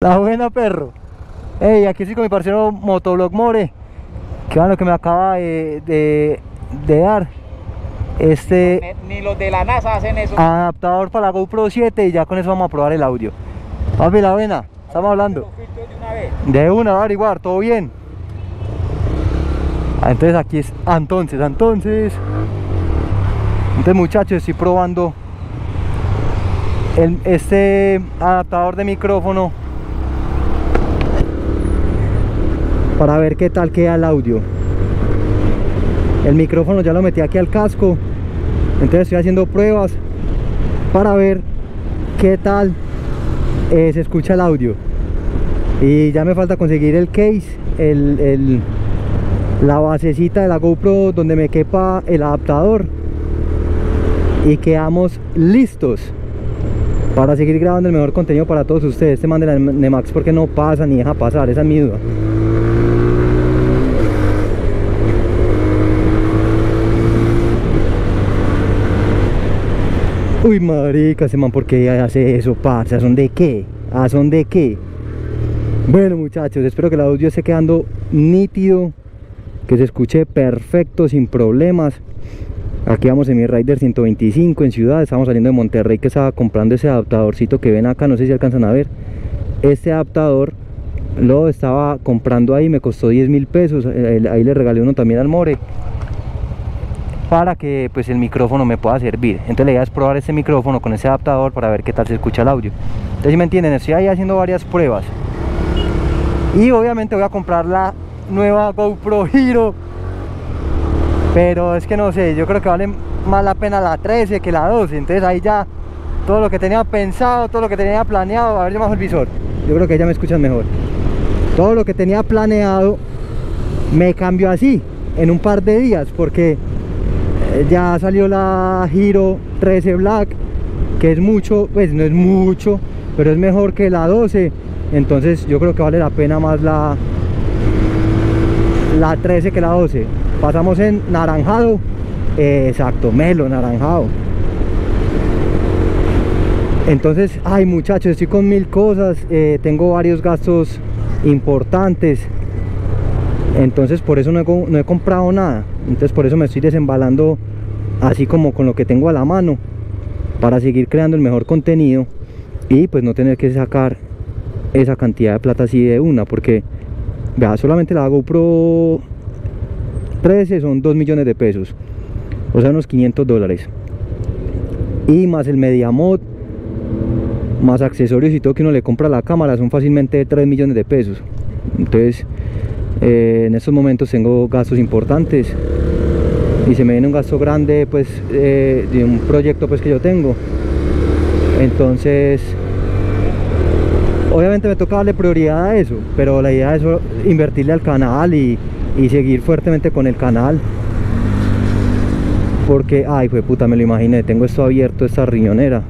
La buena perro. Ey, aquí estoy con mi parcero Motoblog More. Que lo que me acaba de, de, de dar. Este Ni, ni los de la NASA hacen eso. adaptador para la GoPro 7 y ya con eso vamos a probar el audio. Papi, la buena, estamos hablando. De una vez. De una, va a averiguar, todo bien. Ah, Entonces aquí es, entonces, entonces. Entonces muchachos, estoy probando el- este adaptador de micrófono para ver qué tal queda el audio. El micrófono ya lo metí aquí al casco, entonces estoy haciendo pruebas para ver qué tal eh, se escucha el audio. Y ya me falta conseguir el case, el, el- la basecita de la GoPro donde me quepa el adaptador. Y quedamos listos para seguir grabando el mejor contenido para todos ustedes. Este man de la Nemax porque no pasa ni deja pasar, esa es mi duda. Uy, marica, ese man, ¿por qué hace eso, parce? ¿A son de qué? ¿A son de qué? Bueno, muchachos, espero que el audio esté quedando nítido, que se escuche perfecto, sin problemas. Aquí vamos en mi Rider 125 en ciudad, estamos saliendo de Monterrey que estaba comprando ese adaptadorcito que ven acá, no sé si alcanzan a ver. Este adaptador lo estaba comprando ahí, me costó 10 mil pesos, ahí le regalé uno también al More para que pues el micrófono me pueda servir. Entonces la idea es probar este micrófono con ese adaptador para ver qué tal se escucha el audio. Entonces si me entienden, estoy ahí haciendo varias pruebas. Y obviamente voy a comprar la nueva GoPro Hero. Pero es que no sé, yo creo que vale más la pena la 13 que la 12. Entonces ahí ya todo lo que tenía pensado, todo lo que tenía planeado, a ver yo bajo el visor. Yo creo que ya me escuchan mejor. Todo lo que tenía planeado me cambió así en un par de días porque ya salió la Hero 13 Black que es mucho, pues no es mucho pero es mejor que la 12 entonces yo creo que vale la pena más la la 13 que la 12 pasamos en naranjado. Eh, exacto, melo, naranjado. Entonces, ay muchachos, estoy con mil cosas, eh, tengo varios gastos importantes. Entonces por eso no he comprado nada entonces por eso me estoy desembalando así como con lo que tengo a la mano para seguir creando el mejor contenido y pues no tener que sacar esa cantidad de plata así de una porque vea solamente la GoPro 13 son 2 millones de pesos o sea unos 500 dólares. Y más el media mod más accesorios y todo que uno le compra a la cámara son fácilmente 3 millones de pesos. Entonces eh, en estos momentos tengo gastos importantes y se me viene un gasto grande pues eh, de un proyecto pues que yo tengo. Entonces obviamente me toca darle prioridad a eso pero la idea es invertirle al canal y, y seguir fuertemente con el canal. Porque ay fue puta me lo imaginé tengo esto abierto esta riñonera.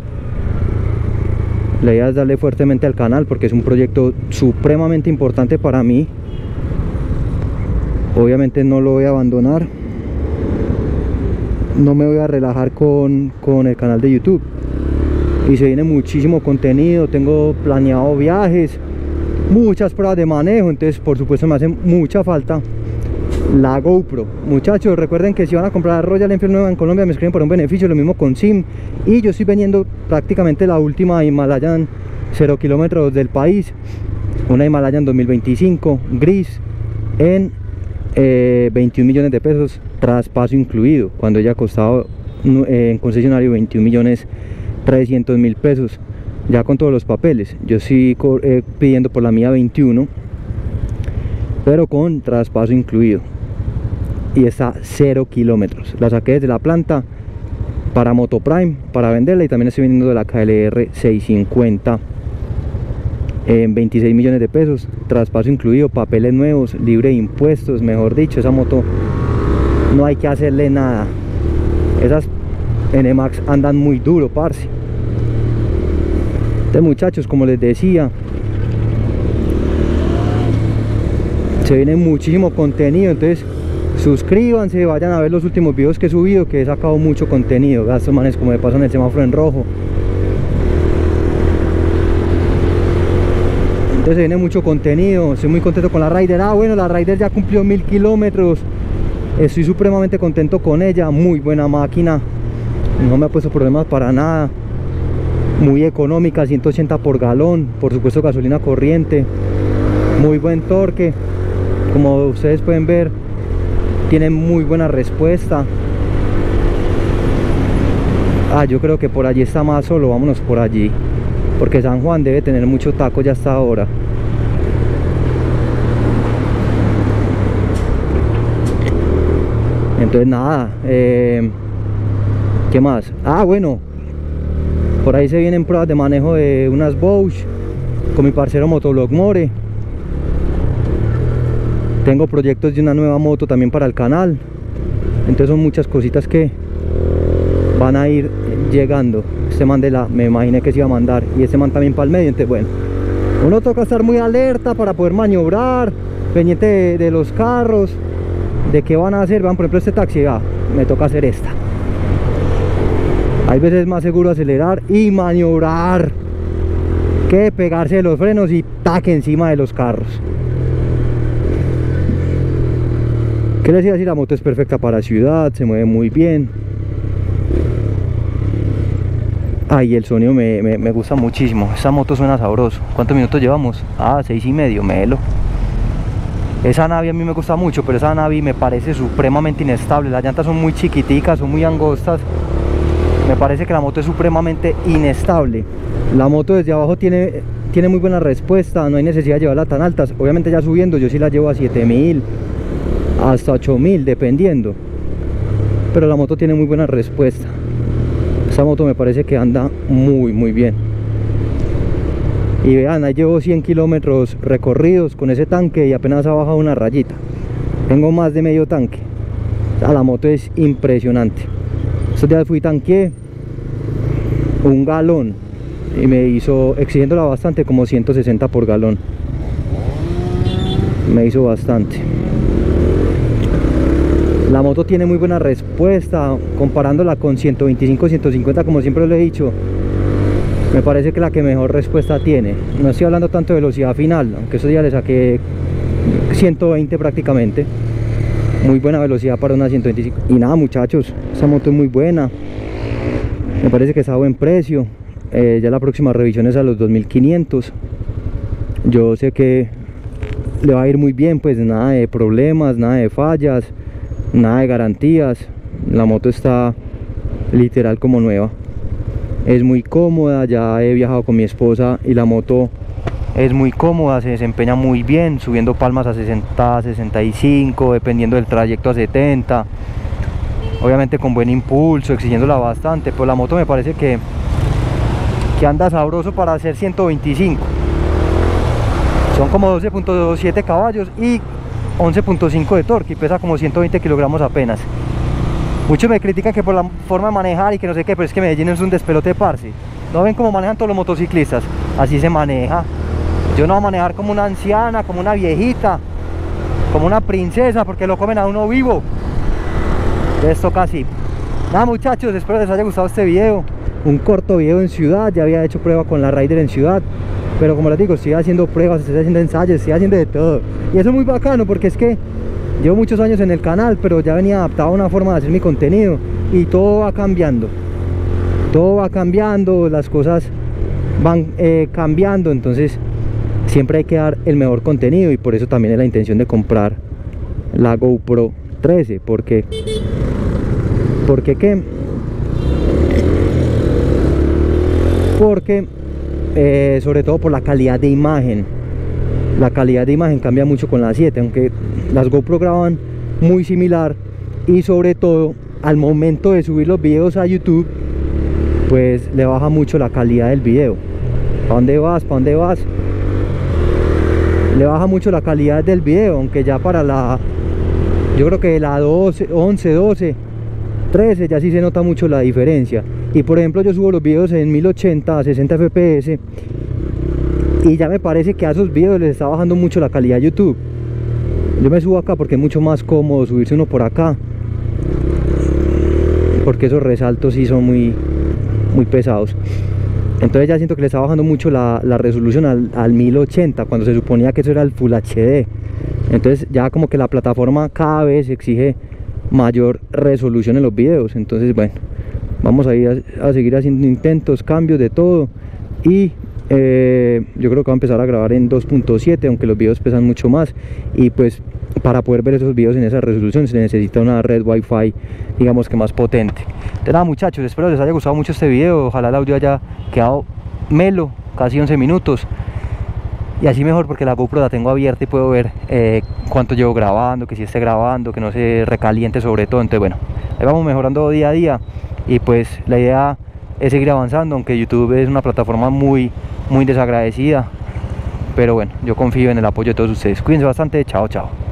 La idea es darle fuertemente al canal porque es un proyecto supremamente importante para mí. Obviamente no lo voy a abandonar no me voy a relajar con, con el canal de youtube. Y se viene muchísimo contenido tengo planeado viajes muchas pruebas de manejo entonces por supuesto me hace mucha falta la GoPro. Muchachos recuerden que si van a comprar Royal Enfield nueva en Colombia me escriben por un beneficio lo mismo con SIM. Y yo estoy vendiendo prácticamente la última Himalayan 0 kilómetros del país. Una Himalayan 2025 gris en eh, 21 millones de pesos traspaso incluido cuando ella costaba nu- eh, en concesionario 21 millones 300 mil pesos. Ya con todos los papeles yo co- eh, pidiendo por la mía 21 pero con traspaso incluido. Y está 0 kilómetros. La saqué desde la planta para Motoprime para venderla y también estoy vendiendo de la KLR 650 en 26 millones de pesos, traspaso incluido, papeles nuevos, libre de impuestos, mejor dicho, esa moto no hay que hacerle nada. Esas NMAX andan muy duro, parce. Entonces muchachos, como les decía, se viene muchísimo contenido, entonces suscríbanse, vayan a ver los últimos videos que he subido, que he sacado mucho contenido, gastos manes como me pasan el semáforo en rojo. entonces se viene mucho contenido estoy muy contento con la Rider ah bueno la Rider ya cumplió mil kilómetros. Estoy supremamente contento con ella muy buena máquina. No me ha puesto problemas para nada. Muy económica 180 por galón por supuesto gasolina corriente. Muy buen torque. Como ustedes pueden ver tiene muy buena respuesta. Ah yo creo que por allí está más solo vámonos por allí. Porque San Juan debe tener mucho taco ya hasta ahora entonces nada eh, qué más ah bueno por ahí se vienen pruebas de manejo de unas Bosch con mi parcero Motoblog More. Tengo proyectos de una nueva moto también para el canal. Entonces son muchas cositas que van a ir llegando. Este man de la me imaginé que se iba a mandar y este man también para el medio entonces bueno uno toca estar muy alerta para poder maniobrar pendiente de, de los carros de qué van a hacer van por ejemplo este taxi ah, me toca hacer esta hay veces más seguro acelerar y maniobrar que pegarse de los frenos y taque encima de los carros ¿Qué les iba a decir? La moto es perfecta para ciudad, se mueve muy bien Ay, el sonido me, me, me, gusta muchísimo. Esta moto suena sabroso. ¿Cuántos minutos llevamos? Ah, seis y medio, melo. Esa nave a mí me gusta mucho, pero esa nave me parece supremamente inestable. Las llantas son muy chiquiticas, son muy angostas. Me parece que la moto es supremamente inestable. La moto desde abajo tiene, tiene muy buena respuesta, no hay necesidad de llevarla tan altas. Obviamente ya subiendo, yo sí la llevo a 7000, hasta 8000, dependiendo. Pero la moto tiene muy buena respuesta esta moto me parece que anda muy muy bien y vean ahí llevo 100 kilómetros recorridos con ese tanque y apenas ha bajado una rayita. Tengo más de medio tanque. La moto es impresionante. Estos días fui tanque un galón y me hizo exigiéndola bastante como 160 por galón. Me hizo bastante. La moto tiene muy buena respuesta comparándola con 125 150 como siempre lo he dicho me parece que la que mejor respuesta tiene. No estoy hablando tanto de velocidad final aunque eso ya le saqué 120 prácticamente. Muy buena velocidad para una 125 y nada muchachos esa moto es muy buena. Me parece que está a buen precio. Eh, ya la próxima revisión es a los 2500 yo sé que le va a ir muy bien pues nada de problemas nada de fallas nada de garantías. La moto está literal como nueva es muy cómoda ya he viajado con mi esposa y la moto es muy cómoda se desempeña muy bien subiendo palmas a 60 65 dependiendo del trayecto a 70 obviamente con buen impulso exigiéndola bastante pero la moto me parece que que anda sabroso para hacer 125 son como 12.7 caballos y 11.5 de torque y pesa como 120 kilogramos apenas. Muchos me critican que por la forma de manejar y que no sé qué, pero es que Medellín es un despelote de parce. ¿No ven cómo manejan todos los motociclistas? Así se maneja. Yo no voy a manejar como una anciana, como una viejita, como una princesa, porque lo comen a uno vivo. Esto casi. Nada muchachos, espero les haya gustado este video. Un corto video en ciudad, ya había hecho prueba con la Rider en ciudad pero como les digo estoy haciendo pruebas estoy haciendo ensayos estoy haciendo de todo y eso es muy bacano porque es que llevo muchos años en el canal pero ya venía adaptado a una forma de hacer mi contenido y todo va cambiando. Todo va cambiando las cosas van eh, cambiando entonces siempre hay que dar el mejor contenido y por eso también es la intención de comprar la GoPro 13 porque porque qué porque eh, sobre todo por la calidad de imagen la calidad de imagen cambia mucho con la 7 aunque las GoPro graban muy similar y sobre todo al momento de subir los videos a YouTube pues le baja mucho la calidad del video ¿para dónde vas? ¿para dónde vas? le baja mucho la calidad del video aunque ya para la yo creo que la 12, 11, 12 13 ya sí se nota mucho la diferencia y por ejemplo yo subo los videos en 1080 a 60 fps y ya me parece que a esos videos les está bajando mucho la calidad YouTube. Yo me subo acá porque es mucho más cómodo subirse uno por acá. Porque esos resaltos sí son muy muy pesados. Entonces ya siento que le está bajando mucho la, la resolución al, al 1080 cuando se suponía que eso era el Full HD entonces ya como que la plataforma cada vez exige mayor resolución en los videos. Entonces bueno vamos a ir a, a seguir haciendo intentos cambios de todo. Y eh, yo creo que va a empezar a grabar en 2.7 aunque los videos pesan mucho más. Y pues para poder ver esos videos en esa resolución se necesita una red wifi digamos que más potente. Entonces nada muchachos espero les haya gustado mucho este video. Ojalá el audio haya quedado melo casi 11 minutos. Y así mejor porque la GoPro la tengo abierta y puedo ver eh, cuánto llevo grabando, que si esté grabando, que no se recaliente sobre todo, entonces bueno, ahí vamos mejorando día a día. Y pues la idea es seguir avanzando, aunque YouTube es una plataforma muy, muy desagradecida, pero bueno, yo confío en el apoyo de todos ustedes, cuídense bastante, chao, chao.